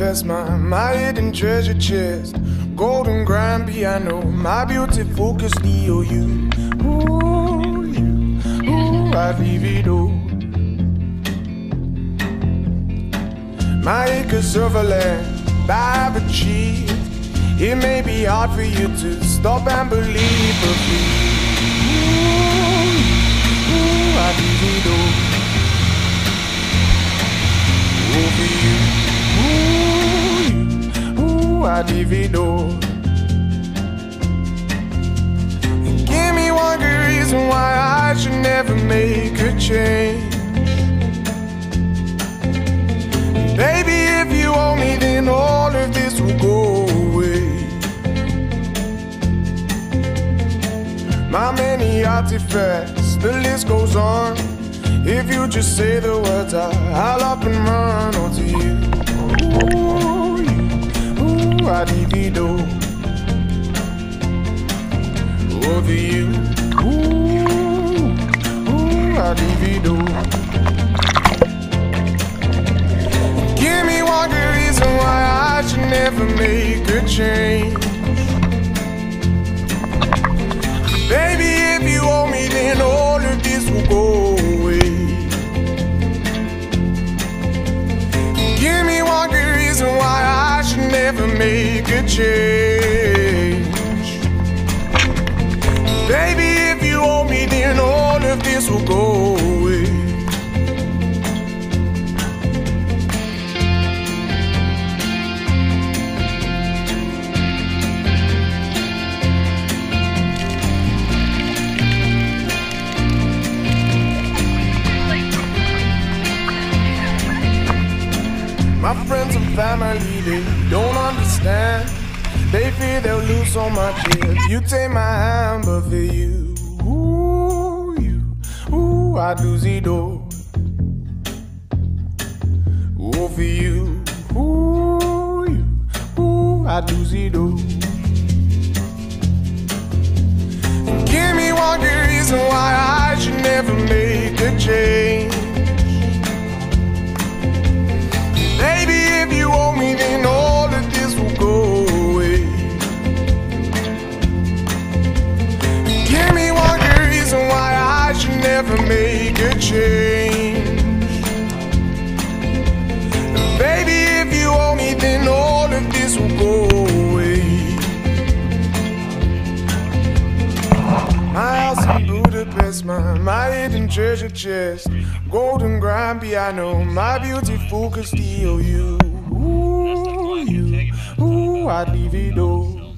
Budapest, my, my hidden treasure chest. Golden grand piano, my beauty focus, EOU. Ooh, you, ooh, I'd leave it all. My acres of land I've achieved. It may be hard for you to stop and believe, but you, ooh, ooh, I'd leave it all. For you, ooh, you, it all. And give me one good reason why I should never make a change. Baby, if you owe me, then all of this will go away. My many artifacts, the list goes on. If you just say the words, I, I'll up and run onto. You, ooh, I. Over you, make family, they don't understand. They fear they'll lose so much if you take my hand, but for you, ooh, you, ooh, I'd lose it all. Ooh, for you, ooh, you, ooh, I'd lose it all. Give me one good reason why I should never make My, my hidden treasure chest. Golden grand piano, my beautiful Castillo. You, ooh, you, ooh, I'd leave it all.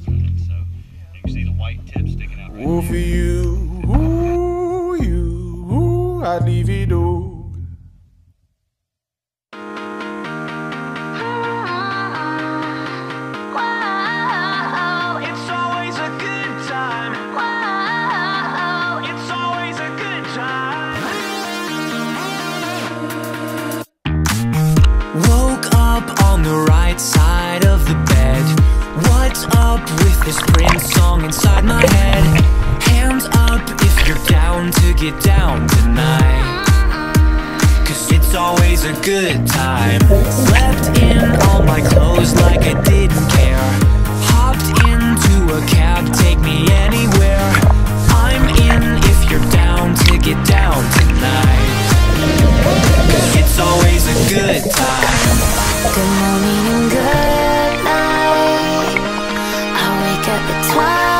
Ooh, for you, ooh, you, ooh, I'd leave it all. It's a good time. Slept in all my clothes like I didn't care. Hopped into a cab, take me anywhere. I'm in if you're down to get down tonight. It's always a good time. Good morning and good night. I wake up at twilight.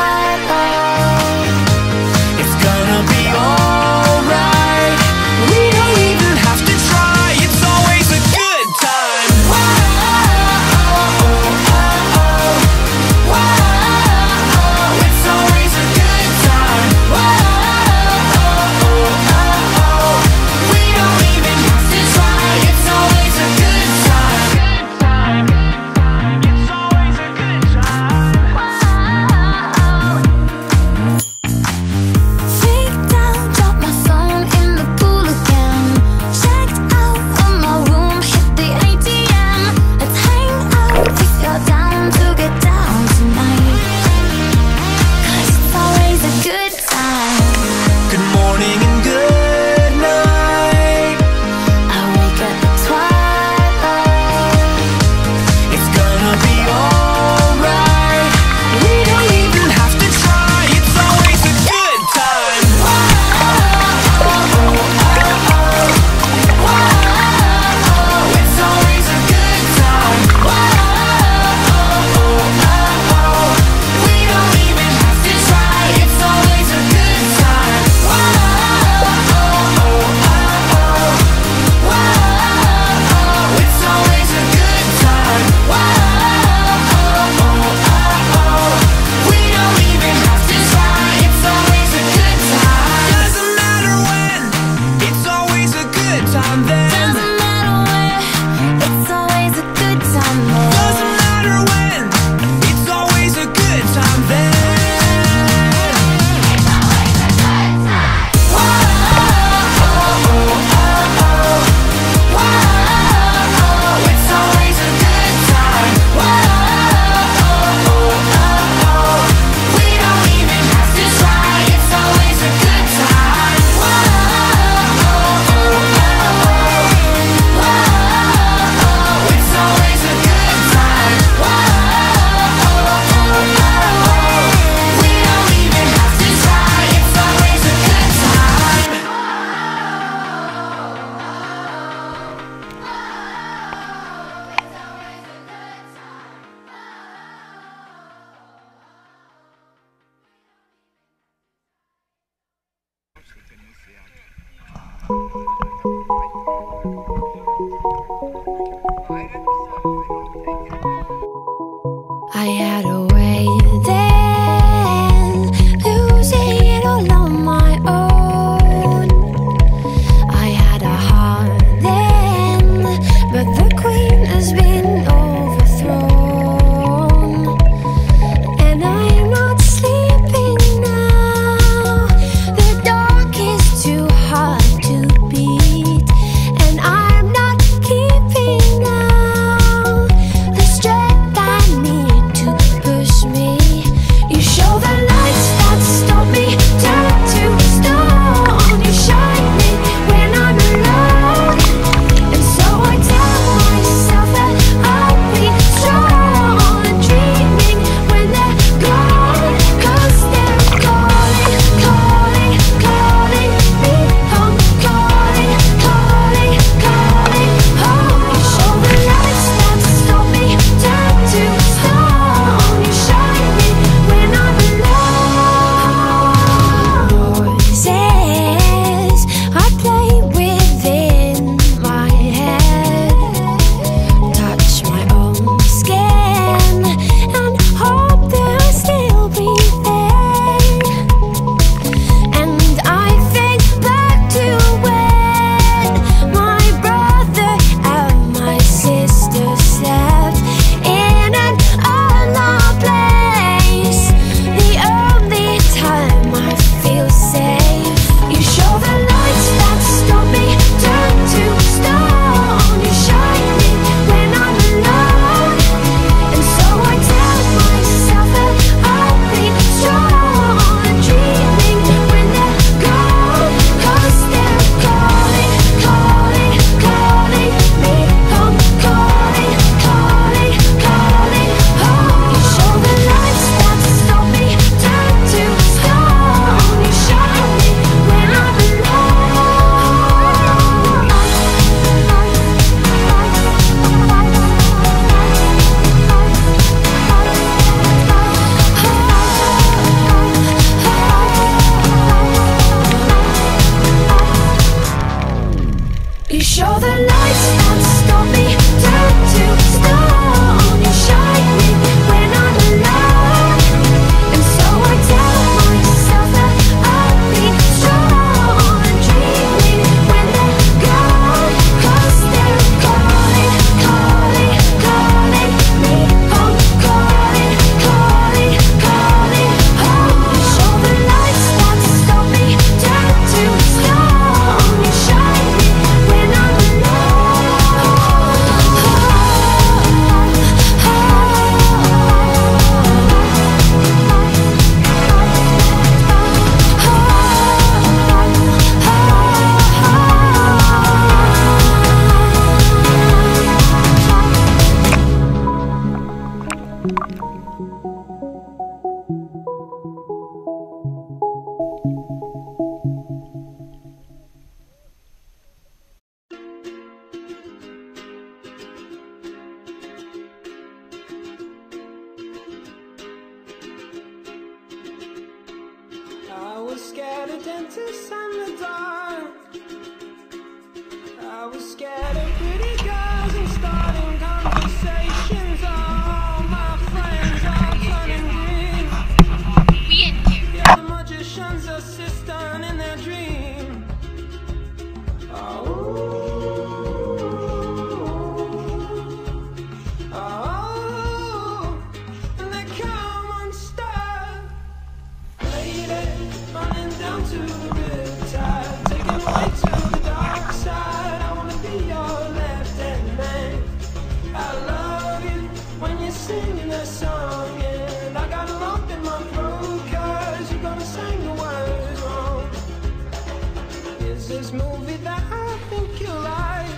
this movie that I think you like.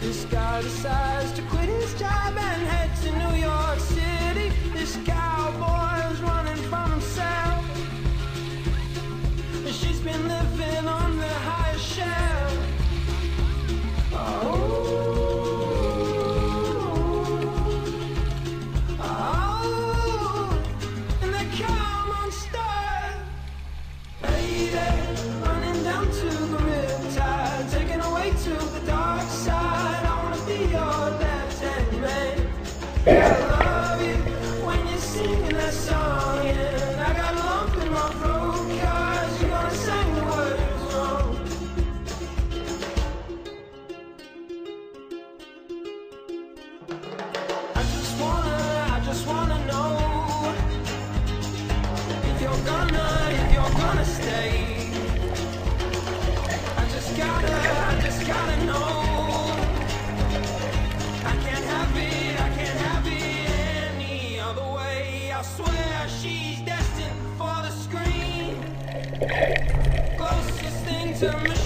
This guy decides to quit his job and head to New York City. This cowboy is running from himself. She's been 있어요.